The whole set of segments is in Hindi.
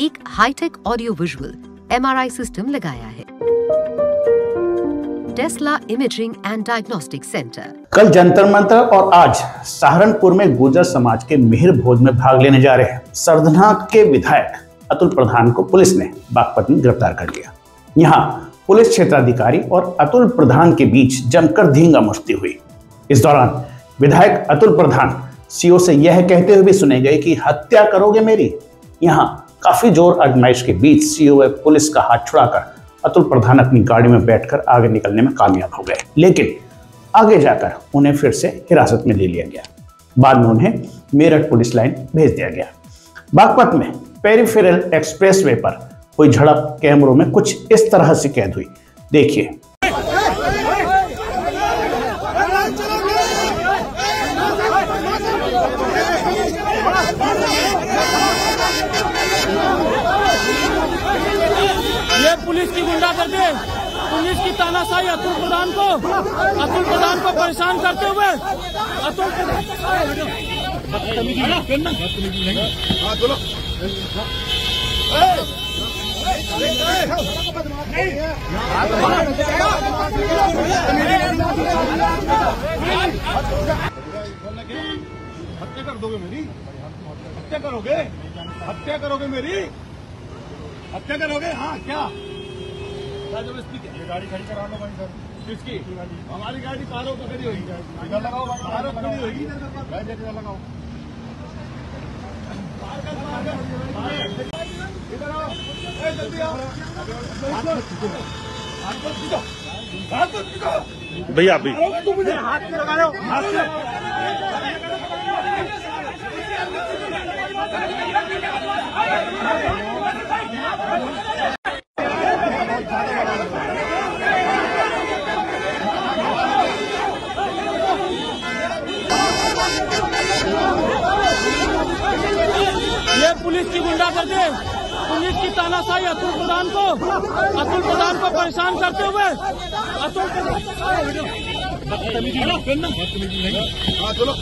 एक hitech audio visual MRI system लगाया है। Tesla imaging and diagnostic centre कल जंतर मंतर और आज सहारनपुर में गुर्जर समाज के मिहिर भोज में भाग लेने जा रहे हैं। सरधना के विधायक अतुल प्रधान को पुलिस ने बागपत में गिरफ़्तार कर लिया। यहाँ पुलिस क्षेत्राधिकारी और अतुल प्रधान के बीच जमकर धींगा मुश्ती हुई। इस दौरान विधायक अतुल प्रधान सीओ से यह कहते हुए भी सुने गए कि, हत्या करोगे मेरी? यहाँ काफ़ी ज़ोर आजमाइश के बीच सीओ पुलिस का हाथ छुड़ाकर अतुल प्रधान अपनी गाड़ी में बैठकर आगे निकलने में कामयाब हो गए। लेकिन आगे जाकर उन्हें फिर से हिरासत में ले लिया गया। बाद में उन्हें मेरठ पुलिस लाइन भेज दिया गया। बागपत में पेरीफेरल एक्सप्रेसवे पर हुई झड़प, कैमरों में कुछ इस तरह से कैद हुई। देखिए ये पुलिस की गुंडागर्दी पुलिस की तानाशाही अतुल प्रधान को, अतुल प्रधान को परेशान करते हुए अतुल हत्या कर दोगे मेरी? हत्या करोगे? हत्या करोगे मेरी? हत्या करोगे? हाँ क्या? क्या ज़बरदस्ती ये गाड़ी खड़ी करा लो भाई सर। किसकी? हमारी गाड़ी कारों पर खड़ी होगी। इधर लगाओ कारों पर खड़ी होगी। इधर लगाओ। इधर आओ। जल्दी आओ। हाथ मत छूटो हाथ मत छूटो हाथ मत छूटो भैया अभी तुम मुझे हाथ लगा रहे हो हाथ से ये पुलिस की गुंडागर्दी पुलिस की तानाशाही अतुल प्रधान को अतुल प्रधान को परेशान करते हुए अतुल हाँ चलो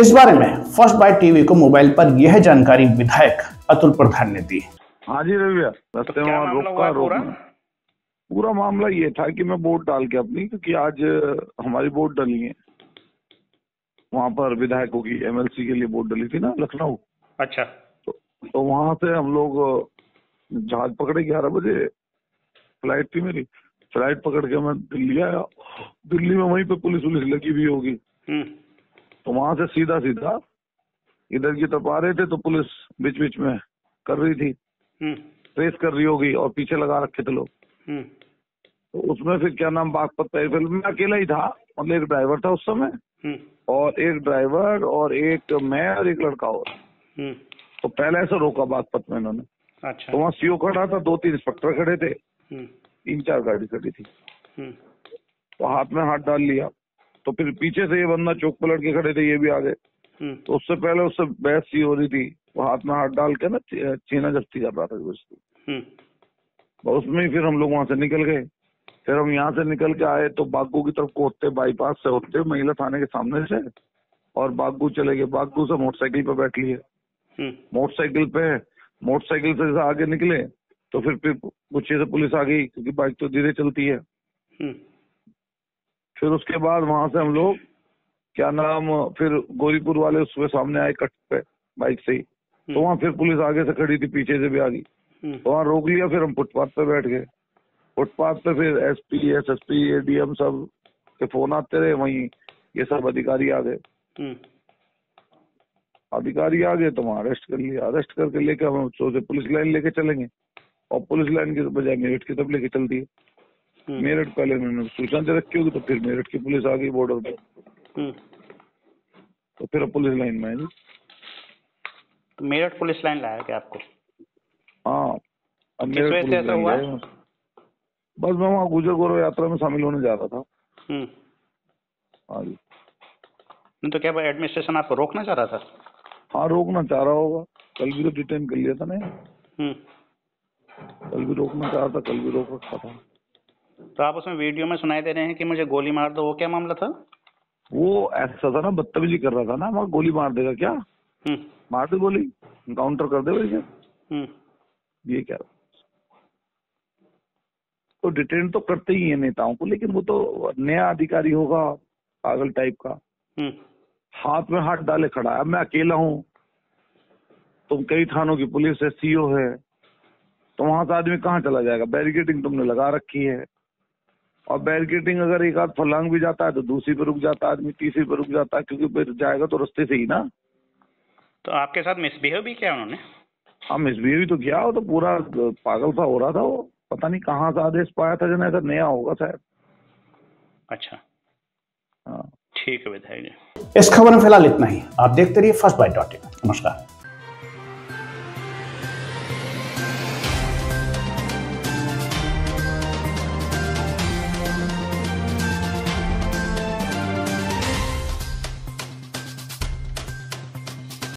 इस बारे में फ़र्स्ट बाइट टीवी को मोबाइल पर यह जानकारी विधायक अतुल प्रधान ने दी। हाँ जी रवि रास्ते में क्या रोका पूरा? मामला ये था कि मैं वोट डाल के अपनी क्योंकि आज हमारी वोट डली है। वहाँ पर विधायकों की एमएलसी के लिए वोट डली थी ना लखनऊ। अच्छा। तो, तो वहाँ से हम लोग जहाज़ पकड़े ग्यारह बजे। फ़्लाइट थी मेरी। फ़्लाइट पकड़ के मैं दिल्ली आया। दिल्ली में वहीं पे पुलिस वुलिस लगी हुई होगी। हम्म। तो वहाँ से सीधा सीधा इधर की तरफ़ आ रहे थे तो पुलिस बीच बीच में कर रही थी। हम्म। ट्रेस कर रही होगी और पीछे लगा रखे थे लोग। हम्म। तो उसमें फिर क्या नाम बागपत पेरिफेरल में अकेला ही था मतलब एक ड्राइवर था उस समय। और एक ड्राइवर और एक मैं और एक लड़का और। तो पहले ऐसे रोका बागपत में इन्होंने। अच्छा। तो वहाँ सीओ खड़ा था दो तीन इंस्पेक्टर खड़े थे। हम्म। तीन चार गाड़ी खड़ी थी। हम्म। तो हाथ में हाथ डाल लिया। तो फिर पीछे से ये बंदा चौक पर लड़के खड़े थे ये भी आ गए। हम्म। तो उससे पहले उससे बहस सी हो रही थी वो हाथ में हाथ डाल के ना छीना जब्ती कर रहा था हम्म। तो उसमें फिर हम लोग वहाँ से निकल गए। फिर हम यहाँ से निकल के आए तो बागू की तरफ़ को होते बाईपास से होते महिला थाने के सामने से और बागू चले गए। बागू से मोटरसाइकिल पर बैठ लिए। हम्म मोटरसाइकिल पे मोटरसाइकिल से जैसे आगे निकले तो फिर गुच्छे से पुलिस आ गई क्योंकि बाइक तो धीरे चलती है। हम्म। फिर उसके बाद वहाँ से हम लोग क्या नाम फिर गोरीपुर वाले उसके सामने आए कट पे बाइक से ही। तो वहाँ फिर पुलिस आगे से खड़ी थी पीछे से भी आ गई। हम्म। तो वहाँ रोक लिया फिर हम फुटपाथ पे बैठ गए। फुटपाथ पे फिर एसपी एसएसपी एडीएम सब के फ़ोन आते रहे वहीं ये सब अधिकारी आ गए। हम्म। अधिकारी आ गए तो वहाँ अरेस्ट कर लिया अरेस्ट करके लेके हम सोचे पुलिस लाइन लेके चलेंगे। और पुलिस लाइन की बजाय मेरठ की तरफ़ लेके चल दिए हम्म। मेरठ पहले उन्होंने सूचना दे रखी होगी तो फिर मेरठ की पुलिस आ गई बॉर्डर पे। हम्म। तो फिर पुलिस लाइन में जी। तो मेरठ पुलिस लाइन लाया क्या आपको? हाँ। अब किस मेरे वजह से पुलिस हुआ? बस मैं वहाँ गुजर गौरव यात्रा में शामिल होने जा रहा था। हम्म। हाँ जी। तो क्या एडमिनिस्ट्रेशन आपको रोकना चाह रहा था? हाँ रोकना चाह रहा होगा। कल भी तो डिटेन कर लिया था ना। हम्म। कल भी रोकना चाह रहा था कल भी रोक रखा था। तो आप उसमें वीडियो में सुनाई दे रहे हैं कि मुझे गोली मार दो वो क्या मामला था? वो ऐसा था ना बदतमीजी कर रहा था ना वहाँ गोली मार देगा क्या? हम्म। मार दे गोली काउंटर कर दे भैया हम्म। ये क्या? तो डिटेन तो करते ही है नेताओं को लेकिन वो तो नया अधिकारी होगा पागल टाइप का। हाथ में हाथ डाले खड़ा है। अब मैं अकेला हूँ। तुम कई थानों की पुलिस है सीओ है। तो वहाँ से आदमी कहाँ चला जाएगा? बैरिकेडिंग तुमने लगा रखी है। और बैरिकेडिंग अगर एक आध फलांग भी जाता है तो दूसरी पे रुक जाता है आदमी तीसरी पे रुक जाता है क्योंकि फिर जाएगा तो रस्ते से ही ना। तो आपके साथ मिसबिहेव भी किया उन्होंने? हाँ मिसबिहेव भी तो किया वो तो पूरा पागल सा हो रहा था वो। पता नहीं कहाँ से आदेश पाया था जन ऐसा नया होगा शायद। अच्छा। हाँ। ठीक है विधायक इस खबर में फ़िलहाल इतना ही। आप देखते रहिए फ़र्स्ट बाइट डॉट नमस्कार।